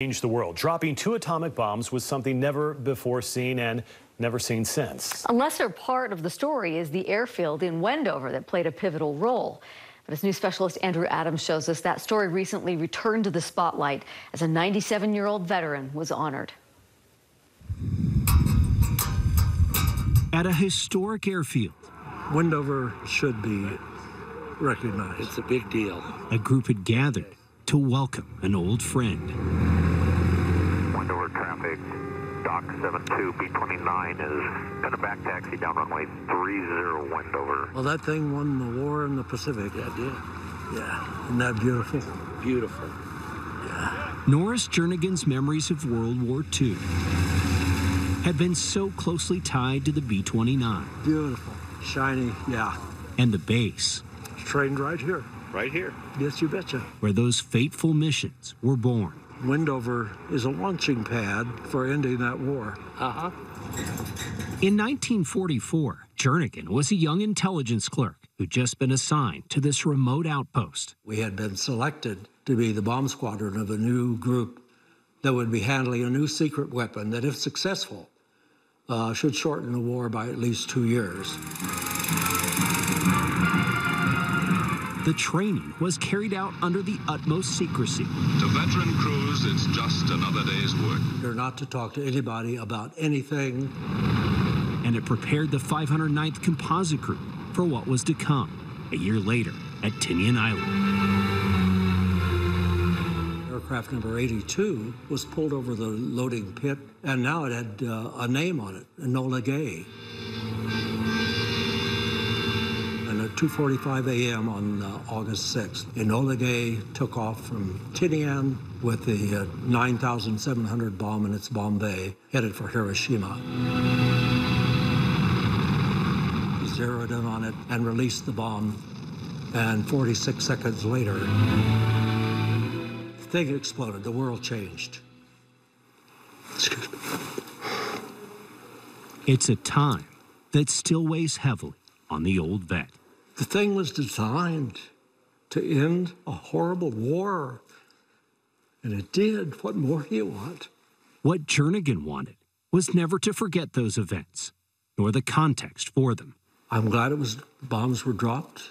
changed the world. Dropping two atomic bombs was something never before seen and never seen since. A lesser part of the story is the airfield in Wendover that played a pivotal role. But as news specialist Andrew Adams shows us, that story recently returned to the spotlight as a 97-year-old veteran was honored. At a historic airfield, Wendover should be recognized. It's a big deal. a group had gathered to welcome an old friend. Wendover traffic, Doc 72 B29 is going to back taxi down runway 30 Wendover. Well, that thing won the war in the Pacific. Yeah, did. Yeah, isn't that beautiful? Beautiful. Yeah. Norris Jernigan's memories of World War II had been so closely tied to the B 29 Beautiful, shiny, yeah. and the base It's Trained right here. Right here. Yes, you betcha. where those fateful missions were born. Wendover is a launching pad for ending that war. Uh huh. In 1944, Jernigan was a young intelligence clerk who'd just been assigned to this remote outpost. We had been selected to be the bomb squadron of a new group that would be handling a new secret weapon that, if successful, uh, should shorten the war by at least two years. The training was carried out under the utmost secrecy. To veteran crews, it's just another day's work. They're not to talk to anybody about anything. and it prepared the 509th Composite Group for what was to come a year later at Tinian Island. Aircraft number 82 was pulled over the loading pit, and now it had uh, a name on it, Enola Gay. 2:45 a.m. on uh, August 6th, Enola Gay took off from Tinian with the uh, 9,700 bomb in its bomb bay, headed for Hiroshima. Zeroed in on it and released the bomb, and 46 seconds later, the thing exploded. The world changed. It's a time that still weighs heavily on the old vet. The thing was designed to end a horrible war. And it did. What more do you want? What Jernigan wanted was never to forget those events, nor the context for them. I'm glad it was bombs were dropped.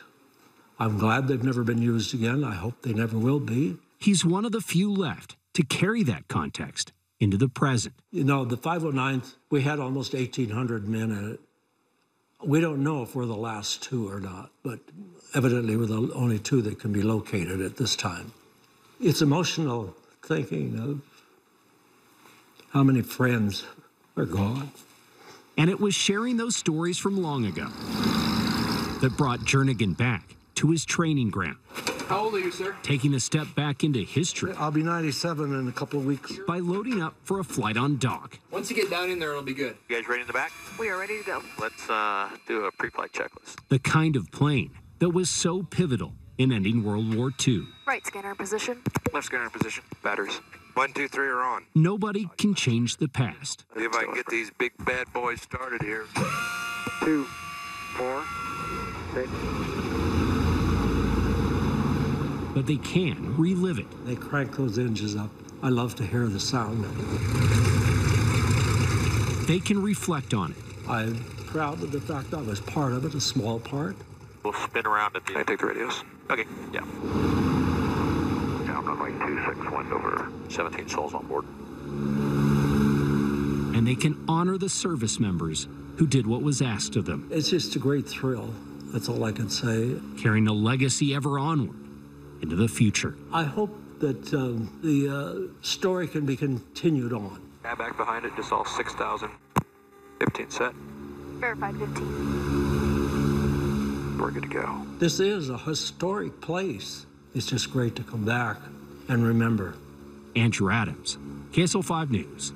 I'm glad they've never been used again. I hope they never will be. He's one of the few left to carry that context into the present. You know, the 509th, we had almost 1,800 men in it. We don't know if we're the last two or not, but evidently we're the only two that can be located at this time. It's emotional thinking of how many friends are gone. And it was sharing those stories from long ago that brought Jernigan back to his training ground, How old are you, sir? taking a step back into history I'll be 97 in a couple of weeks. by loading up for a flight on Doc. Once you get down in there, it'll be good. You guys ready in the back? We are ready to go. Let's uh, do a pre-flight checklist. The kind of plane that was so pivotal in ending World War II. Right scanner in position. Left scanner in position. Batteries. One, two, three are on. Nobody can change the past, if I can get these big bad boys started here. Two, four, six. But they can relive it. They crank those engines up. I love to hear the sound. They can reflect on it. I'm proud of the fact I was part of it, a small part. We'll spin around at the Can I take the radios? Okay, yeah. Down runway 26 Wendover. 17 souls on board. And they can honor the service members who did what was asked of them, It's just a great thrill. That's all I can say. carrying a legacy ever onward into the future. I hope that um, the uh, story can be continued on. Cab back behind it, just all 6,000. 15 set. Verified 15. We're good to go. This is a historic place. It's just great to come back and remember. Andrew Adams, KSL 5 News.